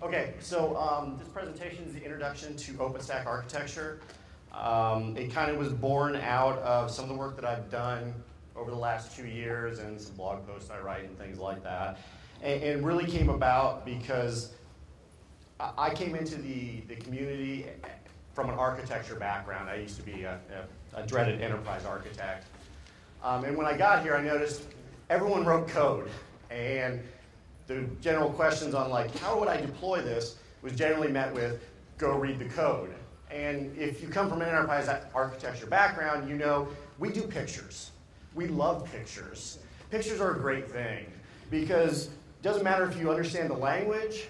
Okay, so um, this presentation is the introduction to OpenStack architecture. Um, it kind of was born out of some of the work that I've done over the last two years and some blog posts I write and things like that. And, and really came about because I came into the, the community from an architecture background. I used to be a, a, a dreaded enterprise architect. Um, and when I got here, I noticed everyone wrote code. And the general questions on like, how would I deploy this was generally met with, go read the code. And if you come from an enterprise architecture background, you know we do pictures. We love pictures. Pictures are a great thing because it doesn't matter if you understand the language,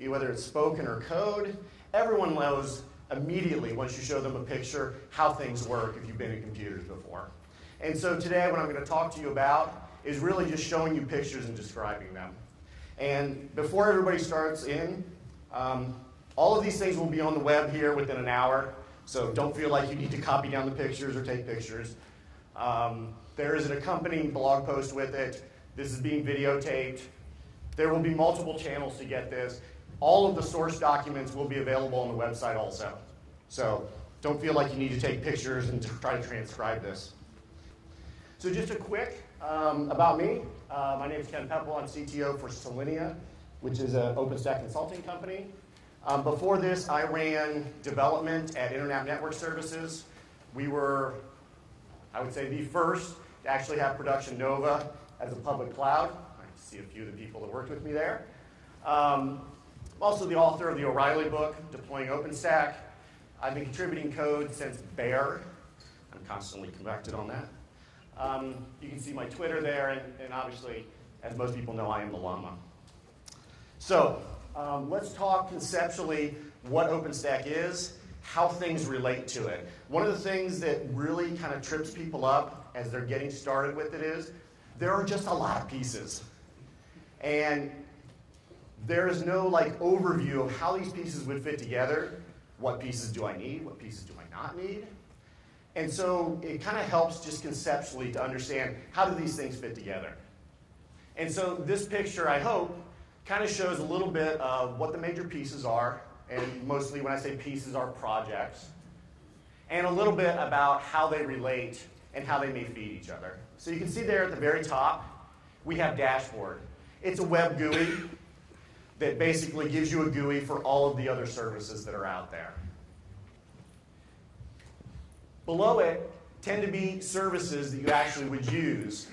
whether it's spoken or code, everyone knows immediately once you show them a picture how things work if you've been in computers before. And so today what I'm going to talk to you about is really just showing you pictures and describing them. And before everybody starts in, um, all of these things will be on the web here within an hour, so don't feel like you need to copy down the pictures or take pictures. Um, there is an accompanying blog post with it. This is being videotaped. There will be multiple channels to get this. All of the source documents will be available on the website also. So don't feel like you need to take pictures and try to transcribe this. So just a quick um, about me. Uh, my name is Ken Pepple. I'm CTO for Solinea, which is an OpenStack consulting company. Um, before this, I ran development at Internap Network Services. We were, I would say, the first to actually have Production Nova as a public cloud. I see a few of the people that worked with me there. Um, I'm also the author of the O'Reilly book, Deploying OpenStack. I've been contributing code since Bexar. I'm constantly convicted on that. Um, you can see my Twitter there, and, and, obviously, as most people know, I am the llama. So um, let's talk conceptually what OpenStack is, how things relate to it. One of the things that really kind of trips people up as they're getting started with it is there are just a lot of pieces. And there is no like overview of how these pieces would fit together. What pieces do I need? What pieces do I not need? And so it kind of helps just conceptually to understand how do these things fit together. And so this picture, I hope, kind of shows a little bit of what the major pieces are, and mostly when I say pieces are projects, and a little bit about how they relate and how they may feed each other. So you can see there at the very top, we have dashboard. It's a web GUI that basically gives you a GUI for all of the other services that are out there. Below it tend to be services that you actually would use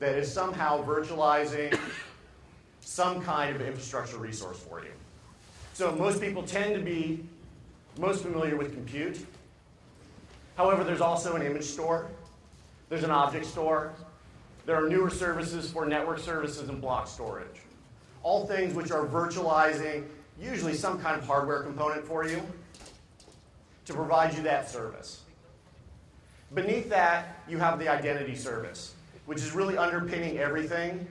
that is somehow virtualizing some kind of infrastructure resource for you. So most people tend to be most familiar with compute. However, there's also an image store. There's an object store. There are newer services for network services and block storage. All things which are virtualizing usually some kind of hardware component for you to provide you that service. Beneath that, you have the identity service, which is really underpinning everything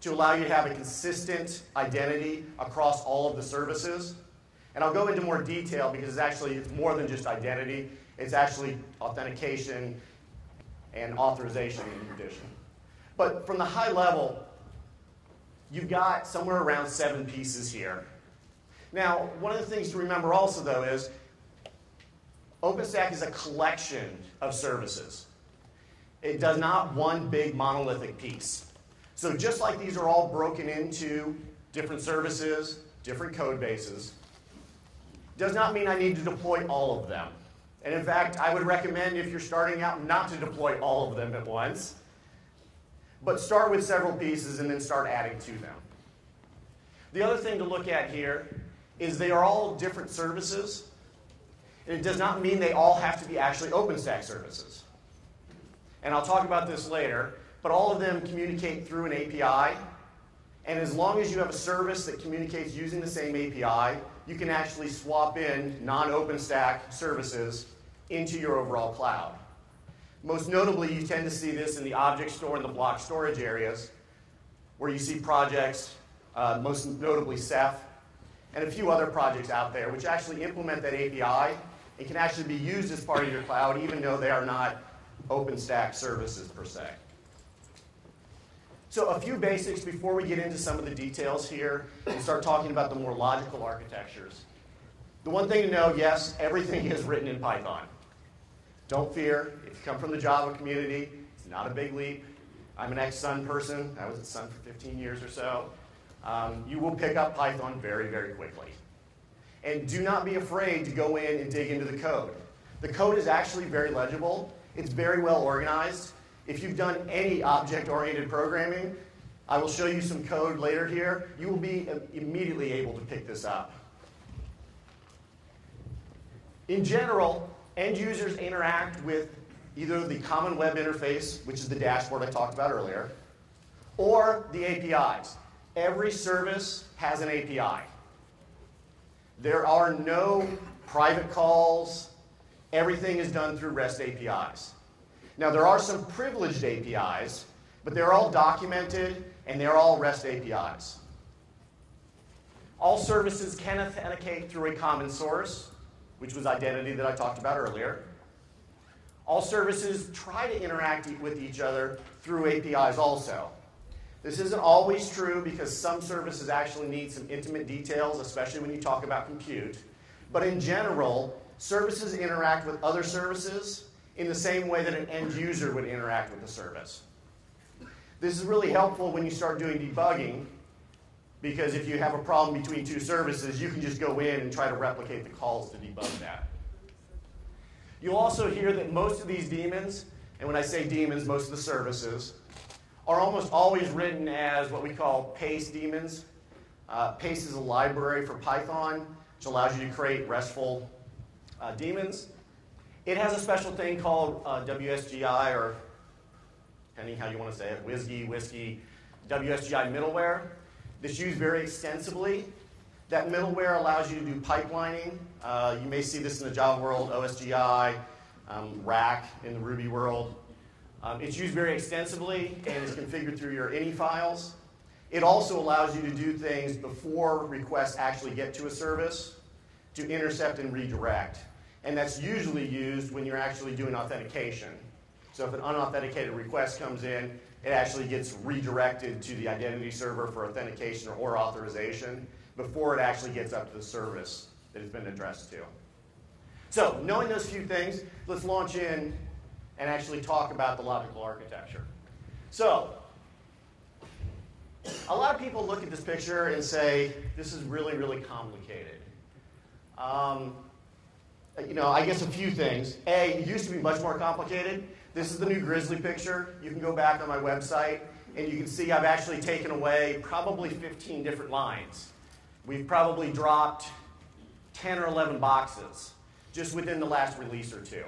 to allow you to have a consistent identity across all of the services. And I'll go into more detail because it's actually it's more than just identity. It's actually authentication and authorization in addition. But from the high level, you've got somewhere around seven pieces here. Now, one of the things to remember also, though, is OpenStack is a collection of services. It does not one big monolithic piece. So just like these are all broken into different services, different code bases, does not mean I need to deploy all of them. And in fact, I would recommend if you're starting out not to deploy all of them at once, but start with several pieces and then start adding to them. The other thing to look at here is they are all different services it does not mean they all have to be actually OpenStack services. And I'll talk about this later, but all of them communicate through an API. And as long as you have a service that communicates using the same API, you can actually swap in non OpenStack services into your overall cloud. Most notably, you tend to see this in the object store and the block storage areas, where you see projects, uh, most notably Ceph, and a few other projects out there, which actually implement that API it can actually be used as part of your cloud even though they are not OpenStack services per se. So a few basics before we get into some of the details here and start talking about the more logical architectures. The one thing to know, yes, everything is written in Python. Don't fear, if you come from the Java community, it's not a big leap. I'm an ex-Sun person. I was at Sun for 15 years or so. Um, you will pick up Python very, very quickly. And do not be afraid to go in and dig into the code. The code is actually very legible. It's very well organized. If you've done any object-oriented programming, I will show you some code later here. You will be immediately able to pick this up. In general, end users interact with either the common web interface, which is the dashboard I talked about earlier, or the APIs. Every service has an API. There are no private calls. Everything is done through REST APIs. Now, there are some privileged APIs, but they're all documented and they're all REST APIs. All services can authenticate through a common source, which was identity that I talked about earlier. All services try to interact with each other through APIs also. This isn't always true because some services actually need some intimate details, especially when you talk about compute. But in general, services interact with other services in the same way that an end user would interact with the service. This is really helpful when you start doing debugging because if you have a problem between two services, you can just go in and try to replicate the calls to debug that. You'll also hear that most of these daemons, and when I say daemons, most of the services, are almost always written as what we call paste daemons. Uh, paste is a library for Python, which allows you to create RESTful uh, daemons. It has a special thing called uh, WSGI, or depending how you want to say it, WSGI, Whiskey, WSGI middleware. This used very extensively. That middleware allows you to do pipelining. Uh, you may see this in the Java world, OSGI, um, Rack in the Ruby world. Um, it's used very extensively and is configured through your ini files. It also allows you to do things before requests actually get to a service to intercept and redirect and that's usually used when you're actually doing authentication. So if an unauthenticated request comes in, it actually gets redirected to the identity server for authentication or authorization before it actually gets up to the service that it's been addressed to. So knowing those few things, let's launch in and actually talk about the logical architecture. So a lot of people look at this picture and say, this is really, really complicated. Um, you know, I guess a few things. A, it used to be much more complicated. This is the new Grizzly picture. You can go back on my website and you can see I've actually taken away probably 15 different lines. We've probably dropped 10 or 11 boxes just within the last release or two.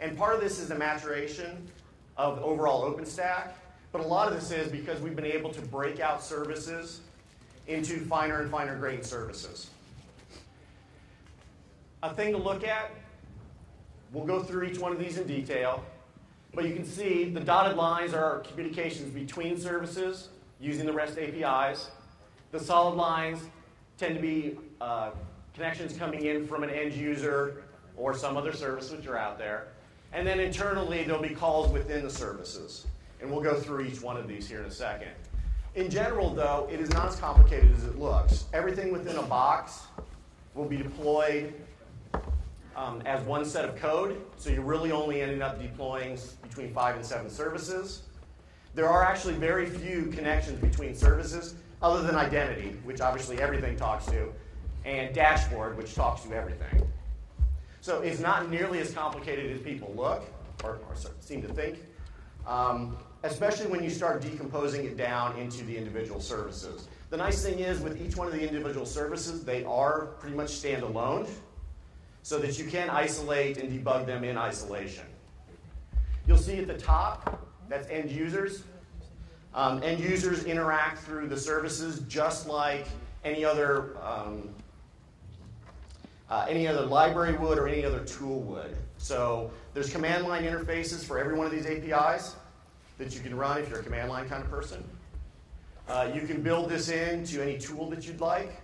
And part of this is the maturation of overall OpenStack, but a lot of this is because we've been able to break out services into finer and finer grained services a thing to look at. We'll go through each one of these in detail. But you can see the dotted lines are communications between services using the REST APIs. The solid lines tend to be uh, connections coming in from an end user or some other service which are out there. And then internally, there'll be calls within the services. And we'll go through each one of these here in a second. In general, though, it is not as complicated as it looks. Everything within a box will be deployed um, as one set of code, so you're really only ending up deploying between five and seven services. There are actually very few connections between services other than identity, which obviously everything talks to, and dashboard, which talks to everything. So it's not nearly as complicated as people look or, or seem to think, um, especially when you start decomposing it down into the individual services. The nice thing is, with each one of the individual services, they are pretty much standalone so that you can isolate and debug them in isolation. You'll see at the top, that's end users. Um, end users interact through the services just like any other, um, uh, any other library would or any other tool would. So there's command line interfaces for every one of these APIs that you can run if you're a command line kind of person. Uh, you can build this into any tool that you'd like.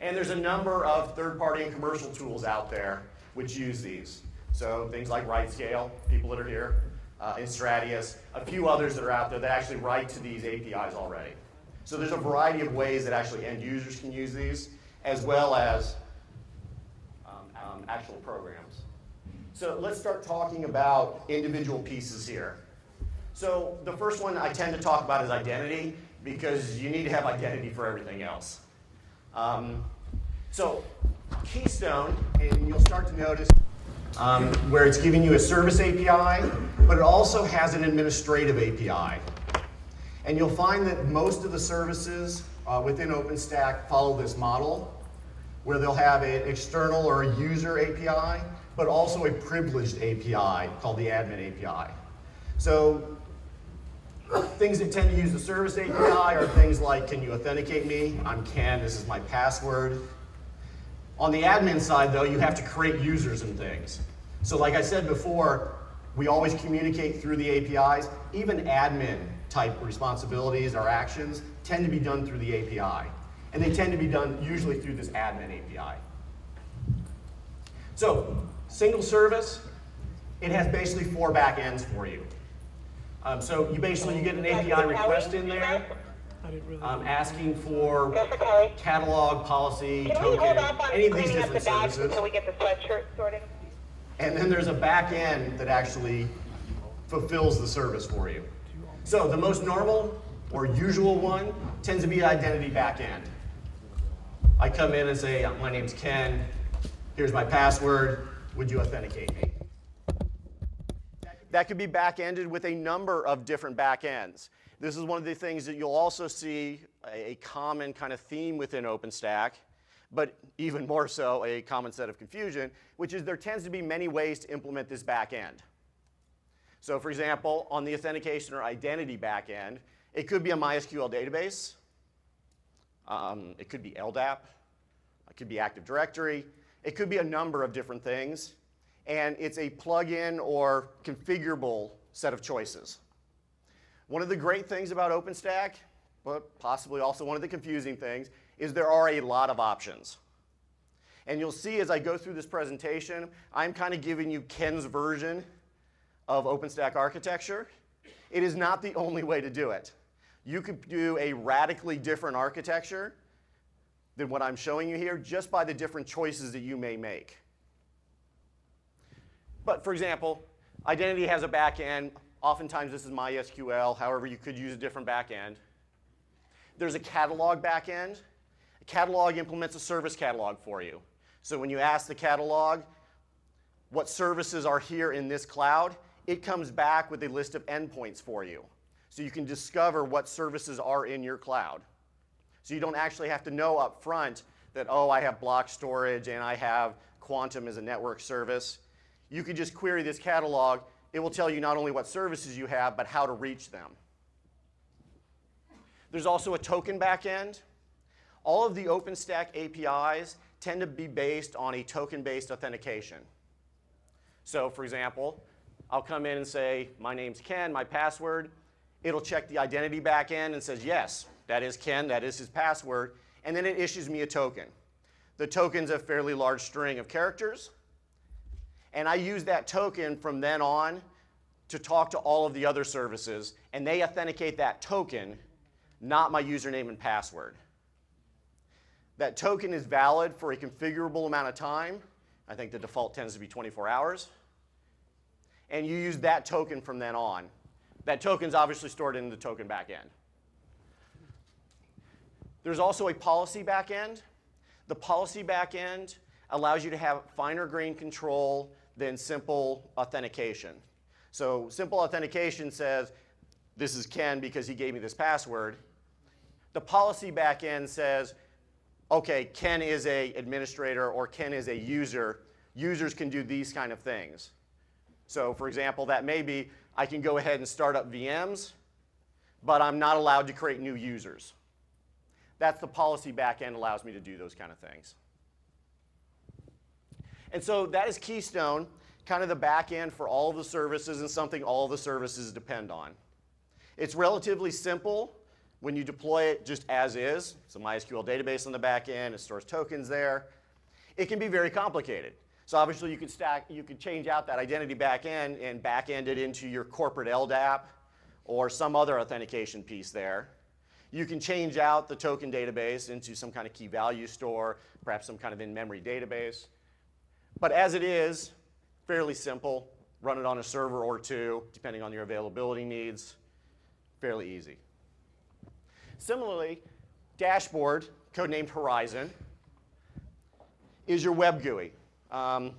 And there's a number of third-party and commercial tools out there which use these. So things like RightScale, people that are here, uh, Stratius, a few others that are out there that actually write to these APIs already. So there's a variety of ways that actually end users can use these, as well as um, actual programs. So let's start talking about individual pieces here. So the first one I tend to talk about is identity, because you need to have identity for everything else. Um, so Keystone, and you'll start to notice um, where it's giving you a service API, but it also has an administrative API. And you'll find that most of the services uh, within OpenStack follow this model, where they'll have an external or a user API, but also a privileged API called the admin API. So things that tend to use the service API are things like, can you authenticate me? I'm Ken, this is my password. On the admin side, though, you have to create users and things. So like I said before, we always communicate through the APIs. Even admin type responsibilities or actions tend to be done through the API. And they tend to be done usually through this admin API. So, single service, it has basically four backends for you. Um, so you basically you get an API request in there um, asking for catalog, policy, token, any of these different services. Until we get the sweatshirt sorted. And then there's a back end that actually fulfills the service for you. So the most normal or usual one tends to be identity back end. I come in and say, my name's Ken, here's my password, would you authenticate me? That could be back-ended with a number of different back-ends. This is one of the things that you'll also see a common kind of theme within OpenStack, but even more so a common set of confusion, which is there tends to be many ways to implement this back-end. So for example, on the authentication or identity backend, it could be a MySQL database. Um, it could be LDAP. It could be Active Directory. It could be a number of different things and it's a plug-in or configurable set of choices. One of the great things about OpenStack, but possibly also one of the confusing things, is there are a lot of options. And you'll see as I go through this presentation, I'm kind of giving you Ken's version of OpenStack architecture. It is not the only way to do it. You could do a radically different architecture than what I'm showing you here just by the different choices that you may make. But for example, identity has a backend. Oftentimes this is MySQL. However, you could use a different backend. There's a catalog backend. A catalog implements a service catalog for you. So when you ask the catalog what services are here in this cloud, it comes back with a list of endpoints for you. So you can discover what services are in your cloud. So you don't actually have to know up front that, oh, I have block storage and I have Quantum as a network service you could just query this catalog. It will tell you not only what services you have, but how to reach them. There's also a token backend. All of the OpenStack APIs tend to be based on a token-based authentication. So for example, I'll come in and say, my name's Ken, my password. It'll check the identity backend and says, yes, that is Ken, that is his password. And then it issues me a token. The token's a fairly large string of characters. And I use that token from then on to talk to all of the other services, and they authenticate that token, not my username and password. That token is valid for a configurable amount of time. I think the default tends to be 24 hours. And you use that token from then on. That token is obviously stored in the token backend. There's also a policy backend. The policy backend allows you to have finer grain control than simple authentication. So simple authentication says, this is Ken because he gave me this password. The policy backend says, okay, Ken is a administrator or Ken is a user. Users can do these kind of things. So for example, that may be, I can go ahead and start up VMs, but I'm not allowed to create new users. That's the policy backend allows me to do those kind of things. And so that is Keystone, kind of the back end for all the services and something all the services depend on. It's relatively simple when you deploy it just as is. It's a MySQL database on the back end, it stores tokens there. It can be very complicated. So obviously you could stack, you could change out that identity backend and backend it into your corporate LDAP or some other authentication piece there. You can change out the token database into some kind of key value store, perhaps some kind of in-memory database. But as it is, fairly simple. Run it on a server or two, depending on your availability needs. Fairly easy. Similarly, dashboard, codenamed Horizon, is your web GUI. Um,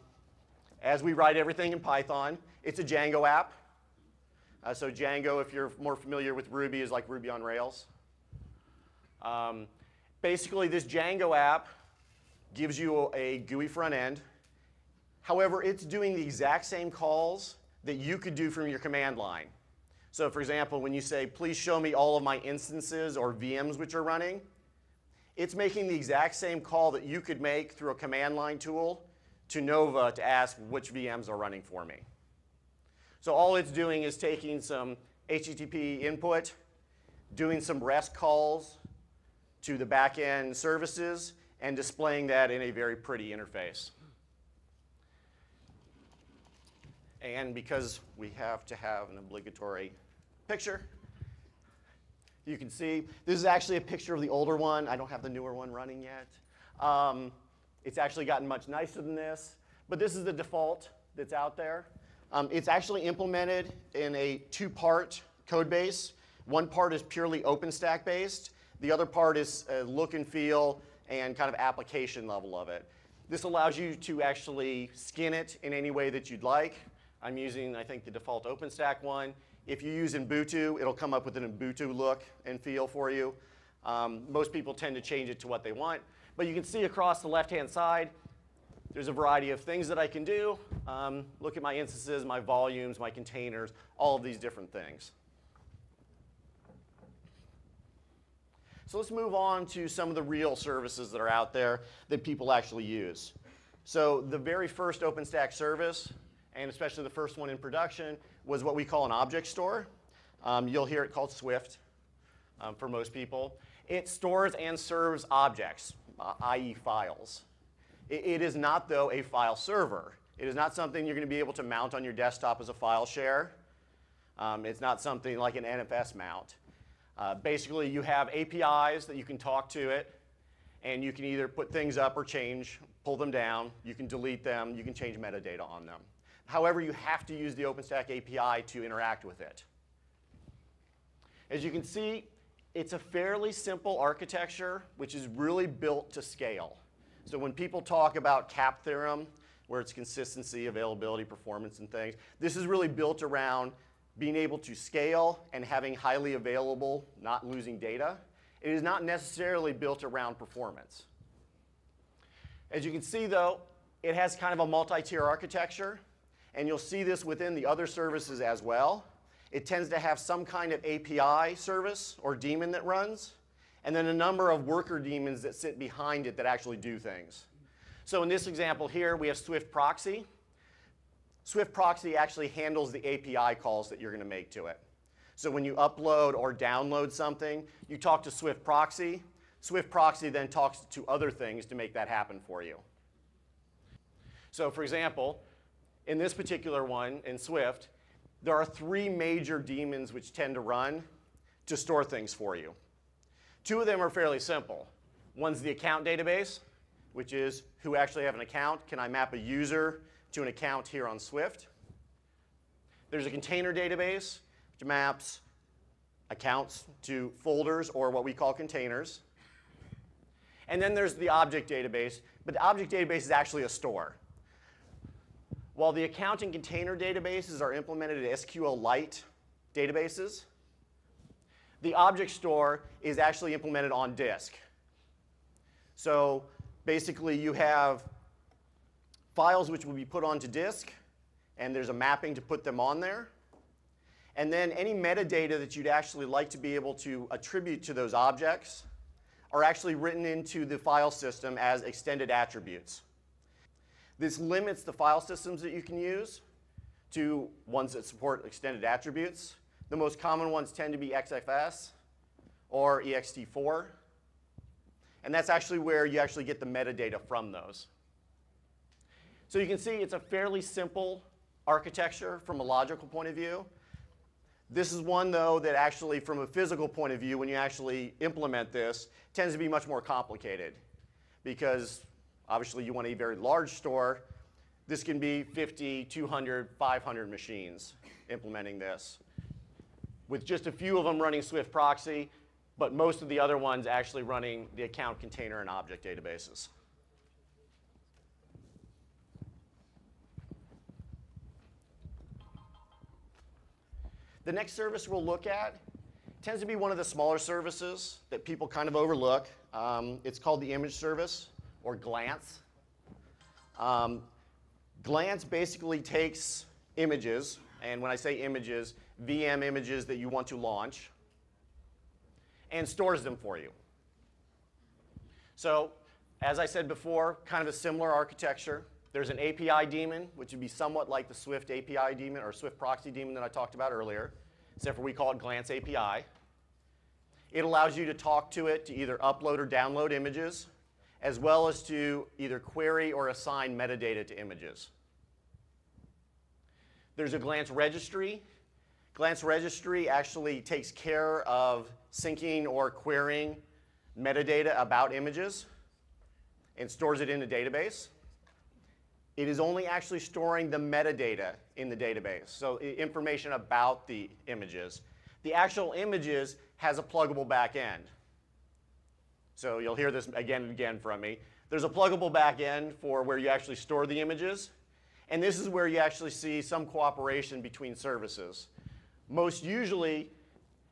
as we write everything in Python, it's a Django app. Uh, so Django, if you're more familiar with Ruby, is like Ruby on Rails. Um, basically, this Django app gives you a GUI front end. However, it's doing the exact same calls that you could do from your command line. So for example, when you say, please show me all of my instances or VMs which are running, it's making the exact same call that you could make through a command line tool to Nova to ask which VMs are running for me. So all it's doing is taking some HTTP input, doing some REST calls to the backend services, and displaying that in a very pretty interface. And because we have to have an obligatory picture, you can see this is actually a picture of the older one. I don't have the newer one running yet. Um, it's actually gotten much nicer than this, but this is the default that's out there. Um, it's actually implemented in a two-part code base. One part is purely OpenStack based. The other part is uh, look and feel and kind of application level of it. This allows you to actually skin it in any way that you'd like. I'm using, I think, the default OpenStack one. If you use Ubuntu, it'll come up with an Ubuntu look and feel for you. Um, most people tend to change it to what they want. But you can see across the left-hand side, there's a variety of things that I can do. Um, look at my instances, my volumes, my containers, all of these different things. So let's move on to some of the real services that are out there that people actually use. So the very first OpenStack service and especially the first one in production, was what we call an object store. Um, you'll hear it called Swift um, for most people. It stores and serves objects, uh, i.e. files. It, it is not, though, a file server. It is not something you're going to be able to mount on your desktop as a file share. Um, it's not something like an NFS mount. Uh, basically, you have APIs that you can talk to it, and you can either put things up or change, pull them down, you can delete them, you can change metadata on them. However, you have to use the OpenStack API to interact with it. As you can see, it's a fairly simple architecture, which is really built to scale. So when people talk about CAP theorem, where it's consistency, availability, performance, and things, this is really built around being able to scale and having highly available, not losing data. It is not necessarily built around performance. As you can see, though, it has kind of a multi-tier architecture. And you'll see this within the other services as well. It tends to have some kind of API service or daemon that runs, and then a number of worker daemons that sit behind it that actually do things. So in this example here, we have Swift Proxy. Swift Proxy actually handles the API calls that you're going to make to it. So when you upload or download something, you talk to Swift Proxy. Swift Proxy then talks to other things to make that happen for you. So for example, in this particular one, in Swift, there are three major daemons which tend to run to store things for you. Two of them are fairly simple. One's the account database, which is who actually have an account. Can I map a user to an account here on Swift? There's a container database, which maps accounts to folders or what we call containers. And then there's the object database, but the object database is actually a store. While the account and container databases are implemented as SQLite databases, the object store is actually implemented on disk. So basically you have files which will be put onto disk, and there's a mapping to put them on there. And then any metadata that you'd actually like to be able to attribute to those objects are actually written into the file system as extended attributes. This limits the file systems that you can use to ones that support extended attributes. The most common ones tend to be XFS or ext4. And that's actually where you actually get the metadata from those. So you can see it's a fairly simple architecture from a logical point of view. This is one, though, that actually, from a physical point of view, when you actually implement this, tends to be much more complicated because obviously you want a very large store. This can be 50, 200, 500 machines implementing this. With just a few of them running Swift proxy, but most of the other ones actually running the account container and object databases. The next service we'll look at tends to be one of the smaller services that people kind of overlook. Um, it's called the image service, or Glance. Um, Glance basically takes images, and when I say images, VM images that you want to launch, and stores them for you. So, as I said before, kind of a similar architecture. There's an API daemon, which would be somewhat like the Swift API daemon or Swift proxy daemon that I talked about earlier, except for we call it Glance API. It allows you to talk to it to either upload or download images, as well as to either query or assign metadata to images. There's a Glance registry. Glance registry actually takes care of syncing or querying metadata about images and stores it in a database. It is only actually storing the metadata in the database, so information about the images. The actual images has a pluggable backend. So you'll hear this again and again from me. There's a pluggable backend for where you actually store the images, and this is where you actually see some cooperation between services. Most usually,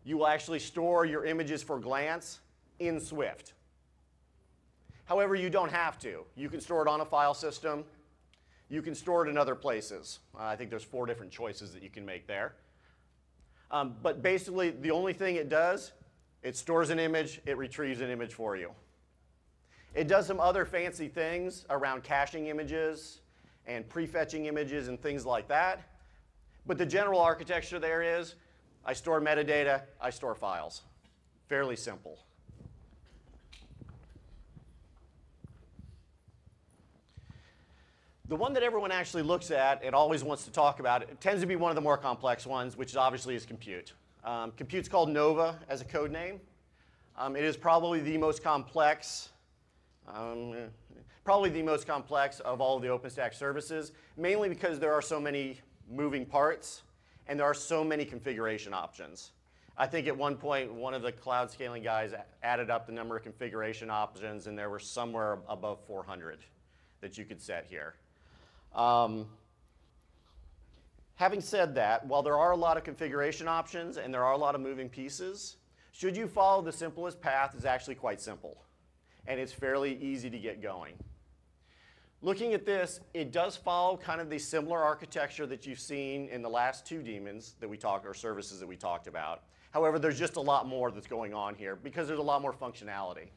you will actually store your images for Glance in Swift. However, you don't have to. You can store it on a file system. You can store it in other places. Uh, I think there's four different choices that you can make there. Um, but basically, the only thing it does, it stores an image, it retrieves an image for you. It does some other fancy things around caching images and prefetching images and things like that. But the general architecture there is I store metadata, I store files. Fairly simple. The one that everyone actually looks at and always wants to talk about, it tends to be one of the more complex ones, which obviously is compute. Um, compute's called Nova as a code name. Um, it is probably the most complex, um, probably the most complex of all of the OpenStack services, mainly because there are so many moving parts and there are so many configuration options. I think at one point, one of the Cloudscaling guys added up the number of configuration options, and there were somewhere above 400 that you could set here. Um, having said that, while there are a lot of configuration options and there are a lot of moving pieces, should you follow the simplest path is actually quite simple. And it's fairly easy to get going. Looking at this, it does follow kind of the similar architecture that you've seen in the last two daemons that we talked, or services that we talked about. However, there's just a lot more that's going on here because there's a lot more functionality.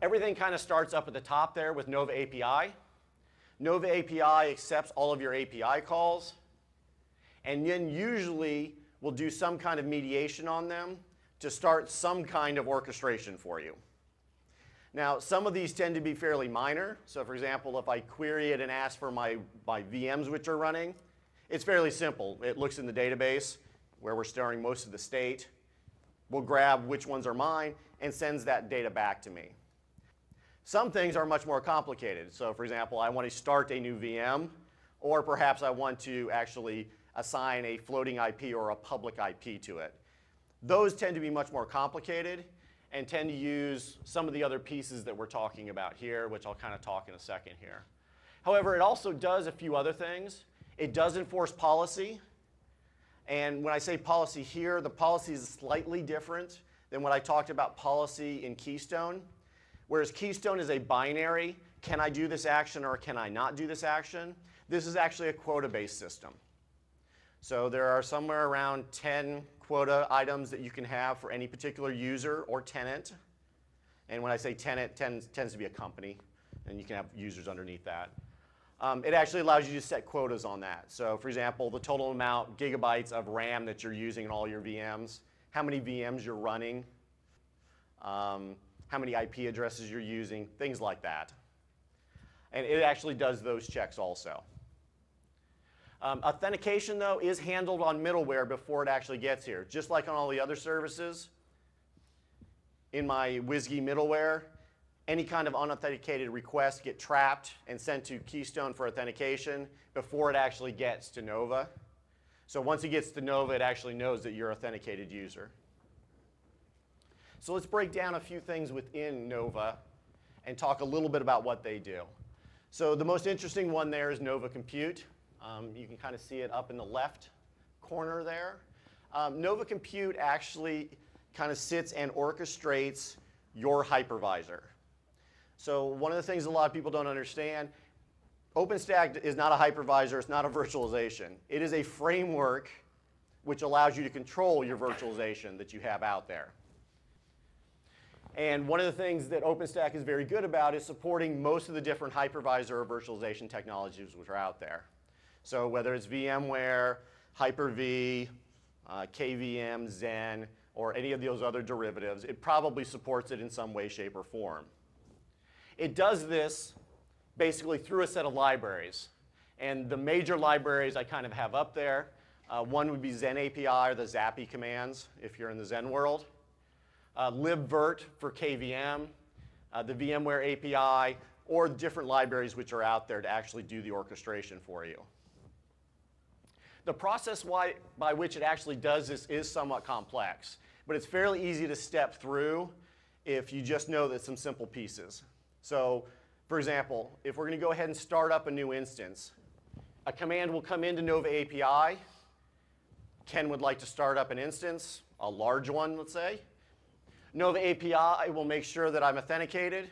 Everything kind of starts up at the top there with Nova API. Nova API accepts all of your API calls, and then usually will do some kind of mediation on them to start some kind of orchestration for you. Now, some of these tend to be fairly minor. So for example, if I query it and ask for my, my VMs which are running, it's fairly simple. It looks in the database where we're storing most of the state. We'll grab which ones are mine and sends that data back to me. Some things are much more complicated. So for example, I want to start a new VM, or perhaps I want to actually assign a floating IP or a public IP to it. Those tend to be much more complicated and tend to use some of the other pieces that we're talking about here, which I'll kind of talk in a second here. However, it also does a few other things. It does enforce policy. And when I say policy here, the policy is slightly different than what I talked about policy in Keystone. Whereas Keystone is a binary, can I do this action or can I not do this action? This is actually a quota-based system. So there are somewhere around 10 quota items that you can have for any particular user or tenant. And when I say tenant, tends, tends to be a company, and you can have users underneath that. Um, it actually allows you to set quotas on that. So for example, the total amount, gigabytes of RAM that you're using in all your VMs, how many VMs you're running, um, how many IP addresses you're using, things like that. And it actually does those checks also. Um, authentication, though, is handled on middleware before it actually gets here. Just like on all the other services, in my WSGI middleware, any kind of unauthenticated requests get trapped and sent to Keystone for authentication before it actually gets to Nova. So once it gets to Nova, it actually knows that you're an authenticated user. So let's break down a few things within Nova and talk a little bit about what they do. So the most interesting one there is Nova Compute. Um, you can kind of see it up in the left corner there. Um, Nova Compute actually kind of sits and orchestrates your hypervisor. So one of the things a lot of people don't understand, OpenStack is not a hypervisor, it's not a virtualization. It is a framework which allows you to control your virtualization that you have out there. And one of the things that OpenStack is very good about is supporting most of the different hypervisor or virtualization technologies which are out there. So whether it's VMware, Hyper-V, uh, KVM, Xen, or any of those other derivatives, it probably supports it in some way, shape, or form. It does this basically through a set of libraries. And the major libraries I kind of have up there, uh, one would be Xen API or the XAPI commands if you're in the Xen world. Uh, libvirt for KVM, uh, the VMware API, or different libraries which are out there to actually do the orchestration for you. The process why, by which it actually does this is somewhat complex, but it's fairly easy to step through if you just know that some simple pieces. So, for example, if we're going to go ahead and start up a new instance, a command will come into Nova API. Ken would like to start up an instance, a large one, let's say. Nova API will make sure that I'm authenticated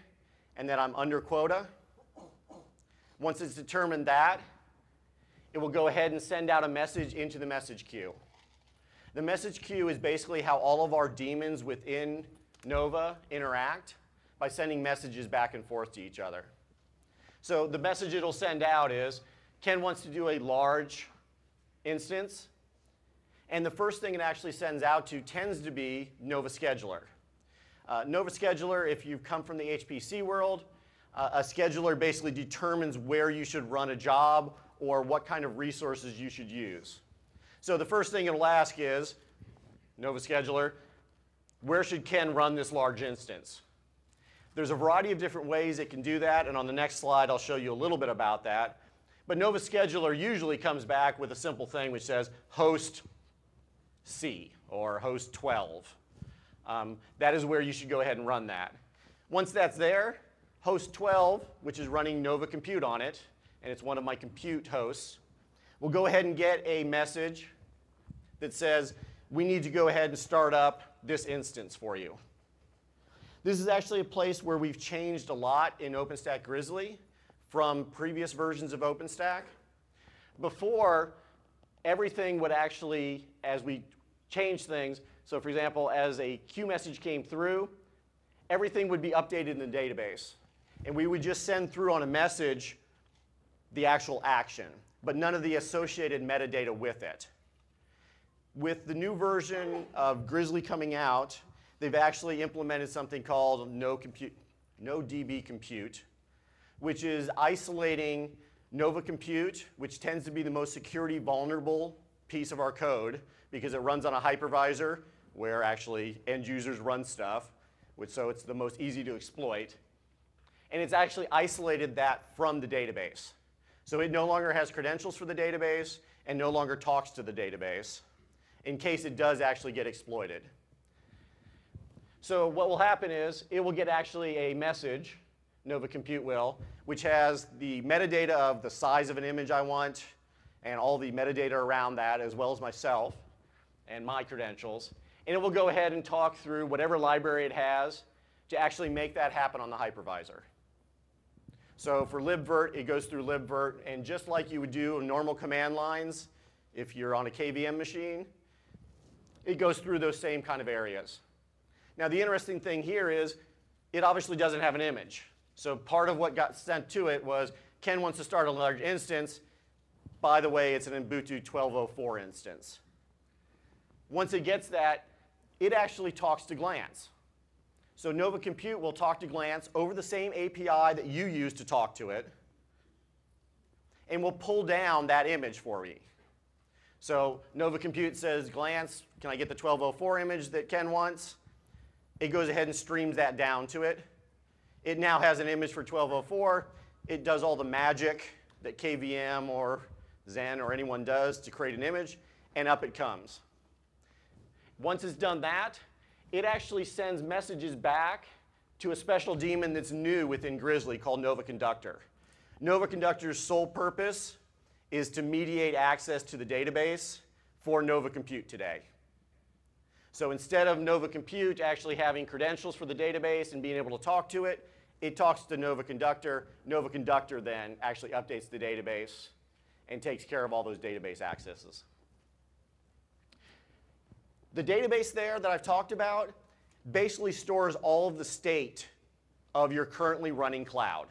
and that I'm under quota. Once it's determined that, it will go ahead and send out a message into the message queue. The message queue is basically how all of our daemons within Nova interact by sending messages back and forth to each other. So the message it'll send out is, Ken wants to do a large instance, and the first thing it actually sends out to tends to be Nova Scheduler. Uh, Nova Scheduler, if you've come from the HPC world, uh, a scheduler basically determines where you should run a job or what kind of resources you should use. So the first thing it'll ask is, Nova Scheduler, where should Ken run this large instance? There's a variety of different ways it can do that, and on the next slide I'll show you a little bit about that. But Nova Scheduler usually comes back with a simple thing which says host C or host 12. Um, that is where you should go ahead and run that. Once that's there, host 12, which is running Nova Compute on it, and it's one of my compute hosts, we'll go ahead and get a message that says, we need to go ahead and start up this instance for you. This is actually a place where we've changed a lot in OpenStack Grizzly from previous versions of OpenStack. Before, everything would actually, as we change things, so for example, as a queue message came through, everything would be updated in the database. And we would just send through on a message the actual action, but none of the associated metadata with it. With the new version of Grizzly coming out, they've actually implemented something called no, compute, no DB compute, which is isolating Nova Compute, which tends to be the most security vulnerable piece of our code because it runs on a hypervisor where actually end users run stuff, which, so it's the most easy to exploit. And it's actually isolated that from the database. So it no longer has credentials for the database and no longer talks to the database in case it does actually get exploited. So what will happen is it will get actually a message, Nova Compute will, which has the metadata of the size of an image I want and all the metadata around that as well as myself and my credentials. And it will go ahead and talk through whatever library it has to actually make that happen on the hypervisor. So for libvirt, it goes through libvirt, and just like you would do on normal command lines, if you're on a KVM machine, it goes through those same kind of areas. Now the interesting thing here is it obviously doesn't have an image. So part of what got sent to it was Ken wants to start a large instance. By the way, it's an Ubuntu 12.04 instance. Once it gets that, it actually talks to Glance. So Nova Compute will talk to Glance over the same API that you use to talk to it. and will pull down that image for me. So Nova Compute says, glance, can I get the 1204 image that Ken wants? It goes ahead and streams that down to it. It now has an image for 1204. It does all the magic that KVM or Xen or anyone does to create an image, and up it comes. Once it's done that, it actually sends messages back to a special daemon that's new within Grizzly called Nova Conductor. Nova Conductor's sole purpose is to mediate access to the database for Nova Compute today. So instead of Nova Compute actually having credentials for the database and being able to talk to it, it talks to Nova Conductor. Nova Conductor then actually updates the database and takes care of all those database accesses. The database there that I've talked about basically stores all of the state of your currently running cloud.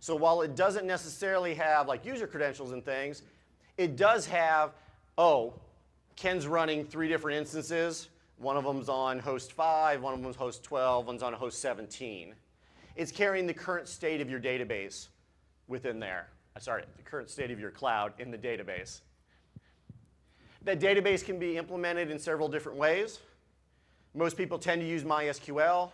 So while it doesn't necessarily have like user credentials and things, it does have, oh, Ken's running three different instances. One of them's on host 5, one of them's host 12, one's on host 17. It's carrying the current state of your database within there. Sorry, the current state of your cloud in the database. That database can be implemented in several different ways. Most people tend to use MySQL.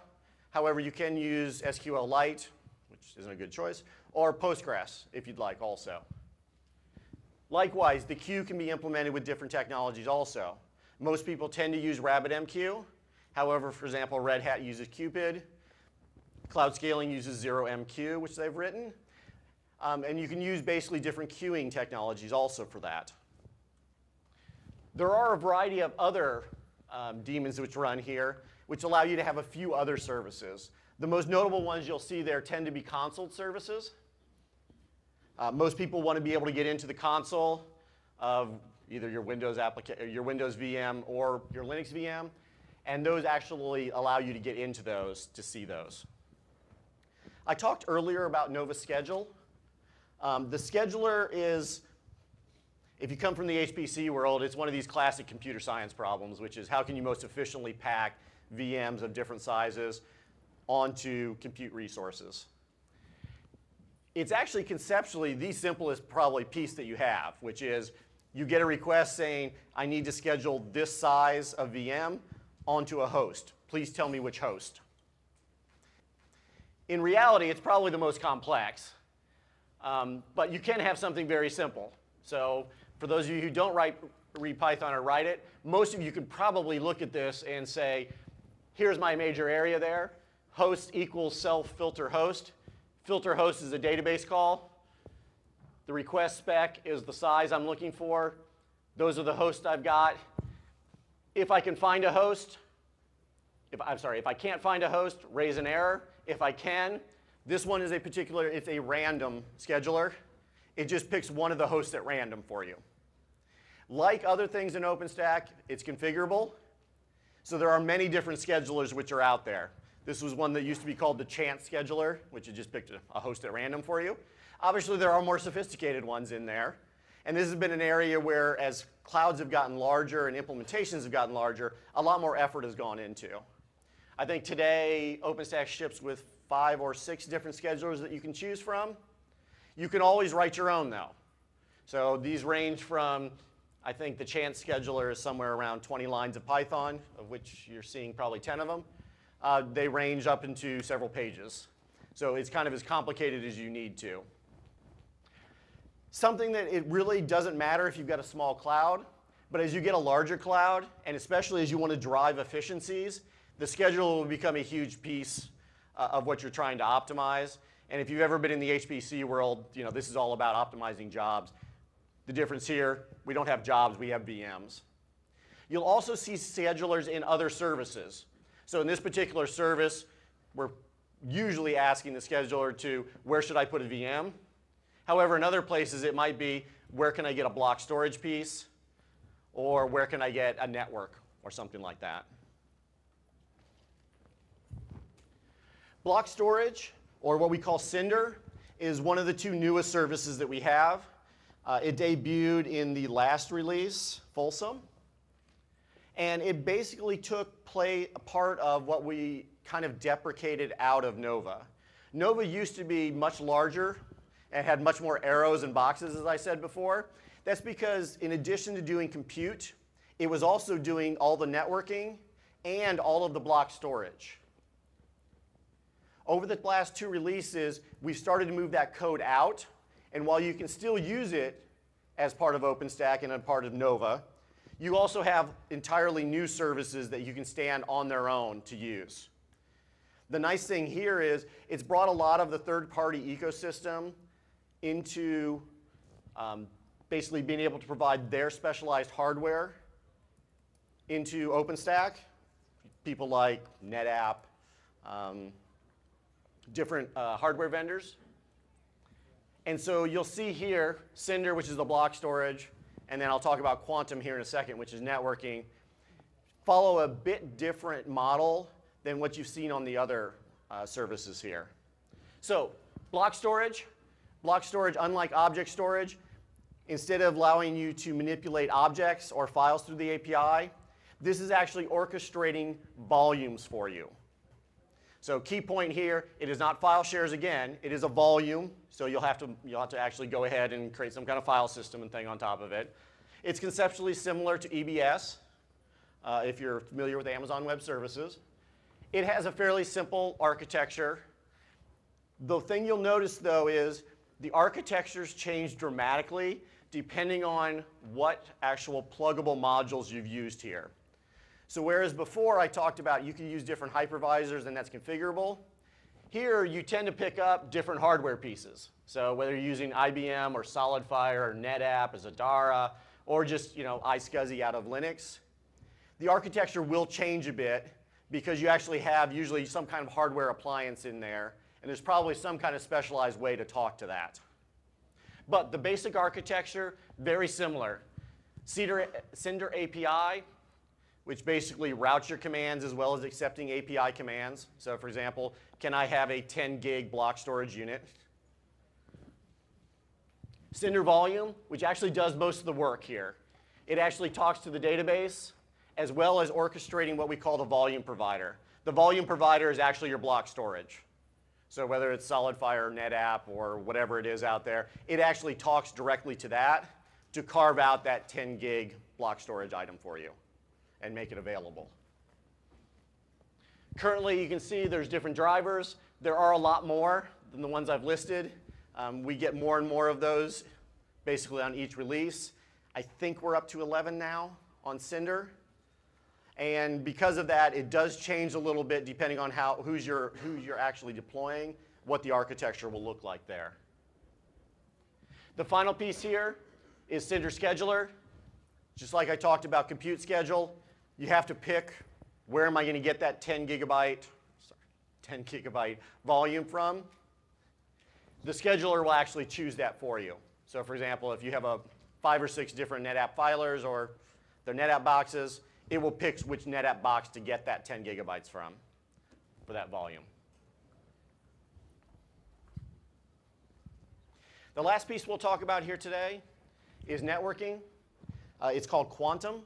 However, you can use SQLite, which isn't a good choice, or Postgres if you'd like also. Likewise, the queue can be implemented with different technologies also. Most people tend to use RabbitMQ. However, for example, Red Hat uses Qpid. Cloud Scaling uses ZeroMQ, which they've written. Um, and you can use basically different queuing technologies also for that. There are a variety of other um, daemons which run here, which allow you to have a few other services. The most notable ones you'll see there tend to be console services. Uh, most people want to be able to get into the console of either your Windows, applica- your Windows VM or your Linux VM, and those actually allow you to get into those to see those. I talked earlier about Nova Schedule. Um, the scheduler is if you come from the HPC world, it's one of these classic computer science problems, which is how can you most efficiently pack VMs of different sizes onto compute resources. It's actually conceptually the simplest probably piece that you have, which is you get a request saying, I need to schedule this size of VM onto a host. Please tell me which host. In reality, it's probably the most complex, um, but you can have something very simple. So for those of you who don't write, read Python or write it, most of you could probably look at this and say, here's my major area there. Host equals self filter host. Filter host is a database call. The request spec is the size I'm looking for. Those are the hosts I've got. If I can find a host, if I'm sorry, if I can't find a host, raise an error. If I can, this one is a particular, it's a random scheduler. It just picks one of the hosts at random for you. Like other things in OpenStack, it's configurable. So there are many different schedulers which are out there. This was one that used to be called the chance scheduler, which it just picked a host at random for you. Obviously, there are more sophisticated ones in there. And this has been an area where, as clouds have gotten larger and implementations have gotten larger, a lot more effort has gone into. I think today, OpenStack ships with five or six different schedulers that you can choose from. You can always write your own, though. So these range from I think the chance scheduler is somewhere around 20 lines of Python, of which you're seeing probably 10 of them. Uh, they range up into several pages. So it's kind of as complicated as you need to. Something that it really doesn't matter if you've got a small cloud, but as you get a larger cloud, and especially as you want to drive efficiencies, the scheduler will become a huge piece uh, of what you're trying to optimize. And if you've ever been in the HPC world, you know, this is all about optimizing jobs. The difference here, we don't have jobs, we have VMs. You'll also see schedulers in other services. So in this particular service, we're usually asking the scheduler to, where should I put a VM? However, in other places, it might be, where can I get a block storage piece? Or where can I get a network or something like that? Block storage, or what we call Cinder, is one of the two newest services that we have. Uh, it debuted in the last release, Folsom, and it basically took play a part of what we kind of deprecated out of Nova. Nova used to be much larger and had much more arrows and boxes, as I said before. That's because in addition to doing compute, it was also doing all the networking and all of the block storage. Over the last two releases, we've started to move that code out, and while you can still use it as part of OpenStack and a part of Nova, you also have entirely new services that you can stand on their own to use. The nice thing here is it's brought a lot of the third-party ecosystem into um, basically being able to provide their specialized hardware into OpenStack. People like NetApp, um, different uh, hardware vendors. And so you'll see here Cinder, which is the block storage, and then I'll talk about Quantum here in a second, which is networking, follow a bit different model than what you've seen on the other uh, services here. So block storage, block storage, unlike object storage, instead of allowing you to manipulate objects or files through the API, this is actually orchestrating volumes for you. So key point here, it is not file shares again, it is a volume, so you'll have to, you'll have to actually go ahead and create some kind of file system and thing on top of it. It's conceptually similar to EBS, uh, if you're familiar with Amazon Web Services. It has a fairly simple architecture. The thing you'll notice though is the architectures change dramatically depending on what actual pluggable modules you've used here. So whereas before I talked about you can use different hypervisors and that's configurable, here you tend to pick up different hardware pieces. So whether you're using IBM or SolidFire or NetApp or Zadara or just you know iSCSI out of Linux, the architecture will change a bit because you actually have usually some kind of hardware appliance in there and there's probably some kind of specialized way to talk to that. But the basic architecture, very similar. Cinder, Cinder API, which basically routes your commands as well as accepting API commands. So for example, can I have a 10 gig block storage unit? Cinder volume, which actually does most of the work here. It actually talks to the database as well as orchestrating what we call the volume provider. The volume provider is actually your block storage. So whether it's SolidFire, NetApp, or whatever it is out there, it actually talks directly to that to carve out that 10 gig block storage item for you and make it available. Currently, you can see there's different drivers. There are a lot more than the ones I've listed. Um, we get more and more of those basically on each release. I think we're up to 11 now on Cinder. And because of that, it does change a little bit depending on how, who's you're, who you're actually deploying, what the architecture will look like there. The final piece here is Cinder Scheduler. Just like I talked about compute schedule, you have to pick where am I going to get that 10 gigabyte, sorry, 10 gigabyte volume from. The scheduler will actually choose that for you. So for example, if you have a five or six different NetApp filers or their NetApp boxes, it will pick which NetApp box to get that 10 gigabytes from for that volume. The last piece we'll talk about here today is networking. Uh, it's called Quantum.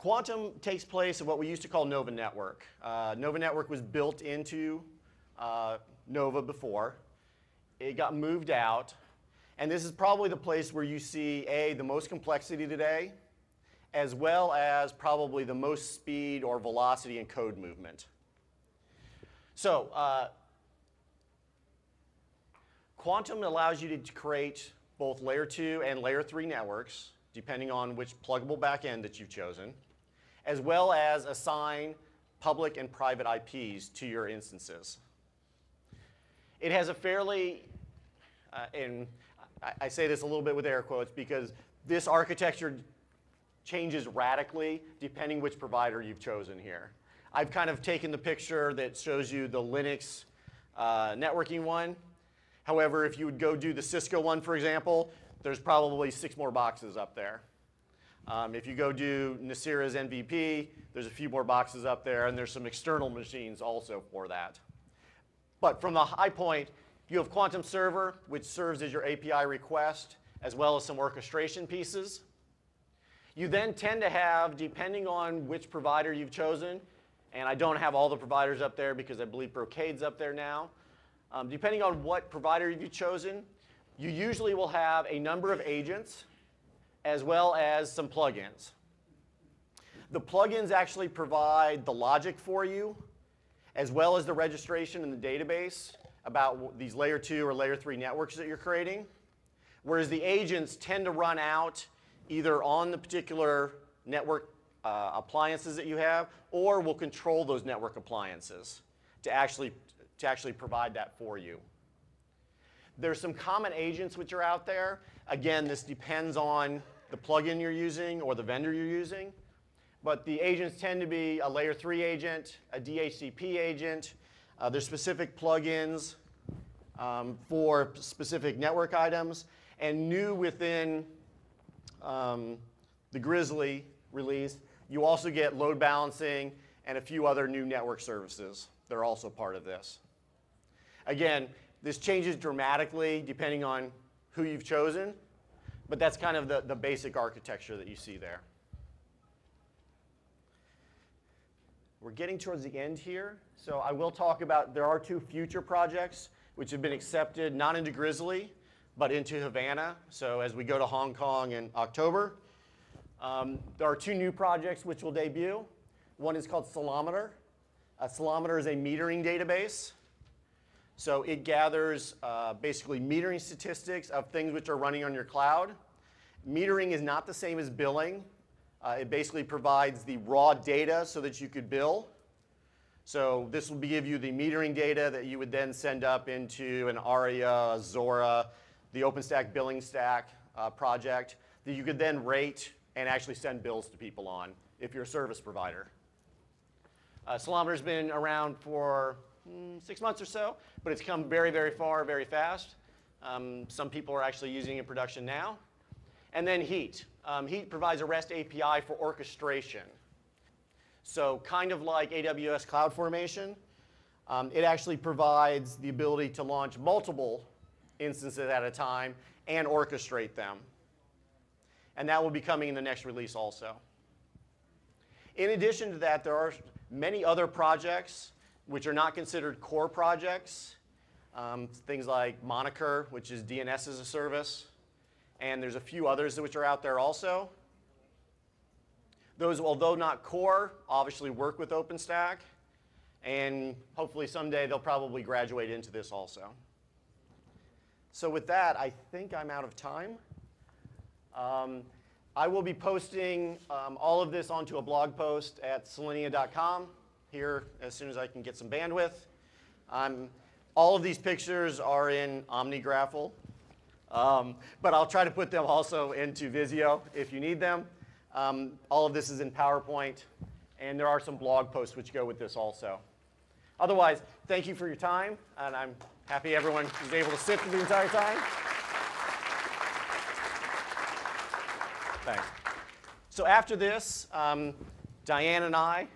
Quantum takes place in what we used to call Nova Network. Uh, Nova Network was built into uh, Nova before. It got moved out, and this is probably the place where you see, A, the most complexity today, as well as probably the most speed or velocity in code movement. So, uh, Quantum allows you to create both layer 2 and layer 3 networks, depending on which pluggable backend that you've chosen as well as assign public and private IPs to your instances. It has a fairly, uh, and I, I say this a little bit with air quotes because this architecture changes radically depending which provider you've chosen here. I've kind of taken the picture that shows you the Linux uh, networking one. However, if you would go do the Cisco one, for example, there's probably six more boxes up there. Um, if you go do Nicira's NVP, there's a few more boxes up there, and there's some external machines also for that. But from the high point, you have Quantum Server, which serves as your API request, as well as some orchestration pieces. You then tend to have, depending on which provider you've chosen, And I don't have all the providers up there because I believe Brocade's up there now. Um, depending on what provider you've chosen, you usually will have a number of agents as well as some plugins. The plugins actually provide the logic for you as well as the registration in the database about these layer 2 or layer 3 networks that you're creating. Whereas the agents tend to run out either on the particular network uh, appliances that you have or will control those network appliances to actually, to actually provide that for you. There's some common agents which are out there. Again, this depends on the plugin you're using or the vendor you're using. But the agents tend to be a layer 3 agent, a DHCP agent. Uh, there's specific plugins um, for specific network items. And new within um, the Grizzly release, you also get load balancing and a few other new network services that are also part of this. Again, this changes dramatically depending on who you've chosen, but that's kind of the, the basic architecture that you see there. We're getting towards the end here, so I will talk about, there are two future projects which have been accepted, not into Grizzly, but into Havana. So as we go to Hong Kong in October, um, there are two new projects which will debut. One is called Ceilometer. A Ceilometer is a metering database. So it gathers uh, basically metering statistics of things which are running on your cloud. Metering is not the same as billing. Uh, it basically provides the raw data so that you could bill. So this will give you the metering data that you would then send up into an ARIA, Zora, the OpenStack billing stack uh, project that you could then rate and actually send bills to people on if you're a service provider. Uh, Ceilometer's been around for mm, six months or so, but it's come very, very far, very fast. Um, some people are actually using it in production now. And then Heat. Um, Heat provides a REST API for orchestration. So kind of like AWS CloudFormation, um, it actually provides the ability to launch multiple instances at a time and orchestrate them. And that will be coming in the next release also. In addition to that, there are many other projects which are not considered core projects. Um, things like Moniker, which is DNS as a service and there's a few others which are out there also. Those, although not core, obviously work with OpenStack, and hopefully someday they'll probably graduate into this also. So with that, I think I'm out of time. Um, I will be posting um, all of this onto a blog post at solinea.com here as soon as I can get some bandwidth. Um, all of these pictures are in OmniGraffle, um, but I'll try to put them also into Visio if you need them. Um, all of this is in PowerPoint, and there are some blog posts which go with this also. Otherwise, thank you for your time, and I'm happy everyone was able to sit for the entire time. Thanks. So after this, um, Diane and I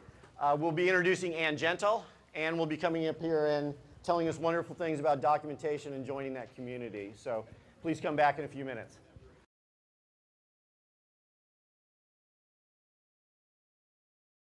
uh, will be introducing Anne Gentle. Anne will be coming up here and telling us wonderful things about documentation and joining that community. So Please come back in a few minutes.